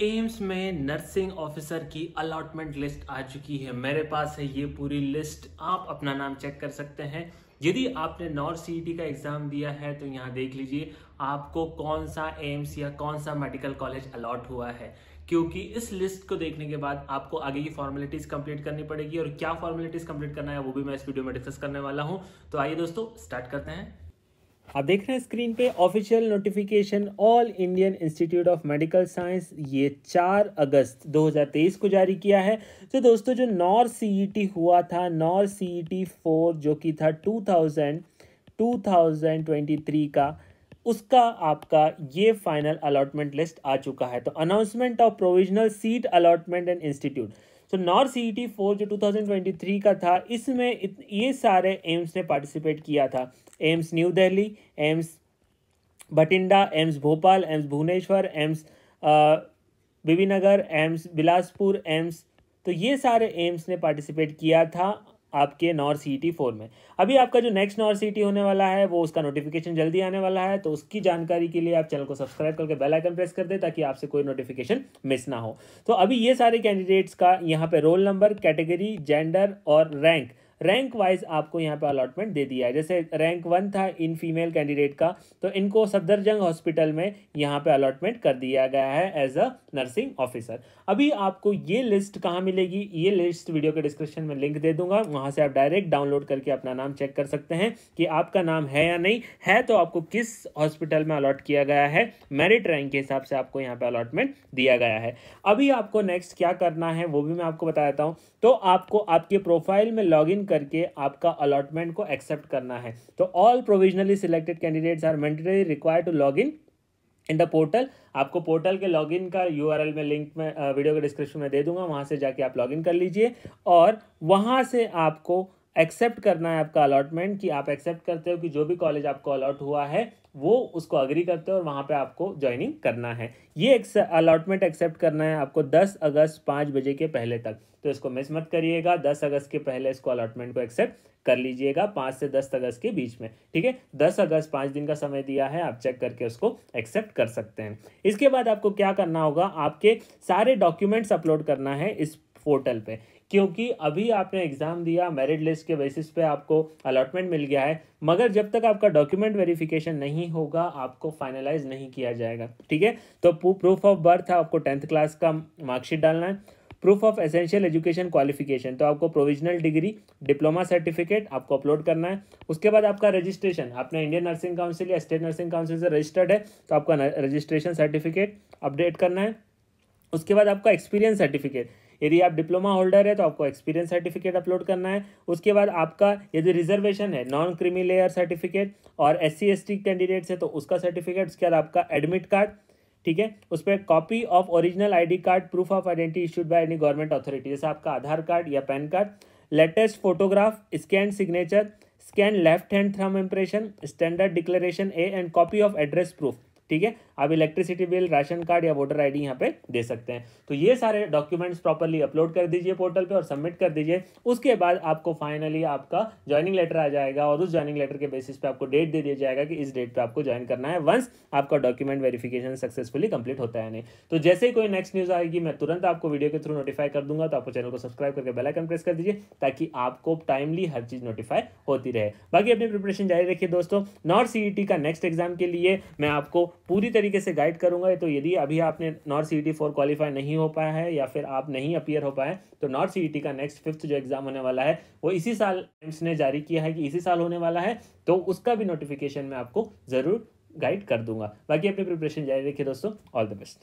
AIIMS में nursing officer की allotment list आ चुकी है। मेरे पास है ये पूरी लिस्ट। आप अपना नाम चेक कर सकते हैं। यदि आपने नॉर्थ सी का एग्ज़ाम दिया है तो यहाँ देख लीजिए, आपको कौन सा एम्स या कौन सा मेडिकल कॉलेज अलॉट हुआ है। क्योंकि इस लिस्ट को देखने के बाद आपको आगे की फॉर्मेलिटीज कंप्लीट करनी पड़ेगी, और क्या फॉर्मेलिटीज कंप्लीट करना है, वो भी मैं इस वीडियो में डिस्कस करने वाला हूँ। तो आइए दोस्तों स्टार्ट करते हैं। आप देख रहे हैं स्क्रीन पे official notification all Indian institute of medical science ये 4 अगस्त 2023 को जारी किया है। तो दोस्तों, जो नॉर सीईटी हुआ था नॉर सीईटी फोर जो कि था 2000 2023 का उसका आपका ये फाइनल अलॉटमेंट लिस्ट आ चुका है। तो announcement of provisional seat allotment and institute तो नॉर्थ सी ई फोर जो 2023 का था, इसमें ये सारे एम्स ने पार्टिसिपेट किया था। AIIMS new Delhi AIIMS Bathinda AIIMS Bhopal AIIMS Bhubaneswar AIIMS Bibinagar AIIMS Bilaspur AIIMS तो ये सारे एम्स ने पार्टिसिपेट किया था। आपके नॉर्थ सी टी फोर में। अभी आपका जो नेक्स्ट नॉर्थ सी टी होने वाला है, वो उसका नोटिफिकेशन जल्दी आने वाला है तो उसकी जानकारी के लिए आप चैनल को सब्सक्राइब करके बेल आइकन प्रेस कर दे, ताकि आपसे कोई नोटिफिकेशन मिस ना हो। तो अभी ये सारे कैंडिडेट्स का यहाँ पे रोल नंबर कैटेगरी जेंडर और रैंक रैंक वाइज आपको यहाँ पे अलॉटमेंट दे दिया है। जैसे रैंक वन था इन फीमेल कैंडिडेट का तो इनको सफदरजंग हॉस्पिटल में यहाँ पे अलॉटमेंट कर दिया गया है एज अ नर्सिंग ऑफिसर अभी आपको ये लिस्ट कहाँ मिलेगी? ये लिस्ट वीडियो के डिस्क्रिप्शन में लिंक दे दूँगा। वहाँ से आप डायरेक्ट डाउनलोड करके अपना नाम चेक कर सकते हैं कि आपका नाम है या नहीं। है तो आपको किस हॉस्पिटल में अलॉट किया गया है? मेरिट रैंक के हिसाब से आपको यहाँ पे अलॉटमेंट दिया गया है। अभी आपको नेक्स्ट क्या करना है, वो भी मैं आपको बता देता हूँ। तो आपको, आपके प्रोफ़ाइल में लॉग करके आपका अलॉटमेंट को एक्सेप्ट करना है। तो all provisionally selected candidates are mandatory require to log in in the portal आपको पोर्टल के लॉगिन का यूआरएल में लिंक में वीडियो के डिस्क्रिप्शन में दे दूँगा। वहाँ से जाके आप लॉगिन कर लीजिए और वहाँ से आपको एक्सेप्ट करना है आपका अलॉटमेंट कि आप एक्सेप्ट करते हो कि जो भी कॉलेज आपको अलॉट हुआ है, वो उसको अग्री करते हो और वहाँ पे आपको ज्वाइनिंग करना है। ये अलॉटमेंट एक्सेप्ट करना है आपको 10 अगस्त पाँच बजे के पहले तक। तो इसको मिस मत करिएगा 10 अगस्त के पहले इसको अलॉटमेंट को एक्सेप्ट कर लीजिएगा पाँच से दस अगस्त के बीच में, ठीक है? दस अगस्त पाँच दिन का समय दिया है, आप चेक करके उसको एक्सेप्ट कर सकते हैं। इसके बाद आपको क्या करना होगा, आपके सारे डॉक्यूमेंट्स अपलोड करना है, इस पोर्टल पे। क्योंकि अभी आपने एग्ज़ाम दिया मेरिट लिस्ट के बेसिस पे आपको अलॉटमेंट मिल गया है, मगर जब तक आपका डॉक्यूमेंट वेरिफिकेशन नहीं होगा, आपको फाइनलाइज नहीं किया जाएगा। ठीक है? तो प्रूफ ऑफ़ बर्थ आपको टेंथ क्लास का मार्कशीट डालना है। Proof of essential education qualification तो आपको प्रोविजनल डिग्री डिप्लोमा सर्टिफिकेट आपको अपलोड करना है। उसके बाद आपका रजिस्ट्रेशन आपने इंडियन नर्सिंग काउंसिल या स्टेट नर्सिंग काउंसिल से रजिस्टर्ड है तो आपका रजिस्ट्रेशन सर्टिफिकेट अपडेट करना है। उसके बाद आपका एक्सपीरियंस सर्टिफिकेट यदि आप डिप्लोमा होल्डर है तो आपको एक्सपीरियंस सर्टिफिकेट अपलोड करना है। उसके बाद आपका यदि रिजर्वेशन है नॉन क्रीमी लेयर सर्टिफिकेट और एस सी कैंडिडेट्स है तो उसका सर्टिफिकेट उसके बाद आपका एडमिट कार्ड ठीक है? उस पर copy of original ID card proof of identity issued by any government authority जैसे आपका आधार कार्ड या PAN card latest photograph scan signature scan left hand थ्रम impression standard declaration A and copy of address proof ठीक है? आप electricity bill ration card या voter ID यहाँ पे दे सकते हैं। तो ये सारे डॉक्यूमेंट्स प्रॉपरली अपलोड कर दीजिए पोर्टल पे और सबमिट कर दीजिए। उसके बाद आपको फाइनली आपका ज्वाइनिंग लेटर आ जाएगा और उस ज्वाइनिंग लेटर के बेसिस पे आपको डेट दे दिया जाएगा कि इस डेट पे आपको ज्वाइन करना है वंस आपका डॉक्यूमेंट वेरिफिकेशन सक्सेसफुली कंप्लीट होता है नहीं। तो जैसे ही कोई नेक्स्ट न्यूज़ आएगी, मैं तुरंत आपको वीडियो के थ्रू नोटिफाई कर दूँगा। तो आपको चैनल को सब्सक्राइब करके बेलाइकन प्रेस कर दीजिए ताकि आपको टाइमली हर चीज़ नोटिफाई होती रहे। बाकी अपनी प्रिपरेशन जारी रखिए दोस्तों। नॉर्थ सी का नेक्स्ट एग्ज़ाम के लिए मैं आपको पूरी तरीके से गाइड करूँगा तो यदि अभी आपने नॉर्थ सी फोर क्वालिफाई नहीं हो पाया है या फिर आप नहीं अपियर हो पाए तो नॉर्थ सी का नेक्स्ट फिफ्थ जो एग्ज़ाम होने वाला है, वो इसी साल एम्स ने जारी किया है कि इसी साल होने वाला है तो उसका भी नोटिफिकेशन मैं आपको ज़रूर गाइड कर दूँगा। बाकी अपनी प्रिपरेशन जारी रखिए दोस्तों ऑल द बेस्ट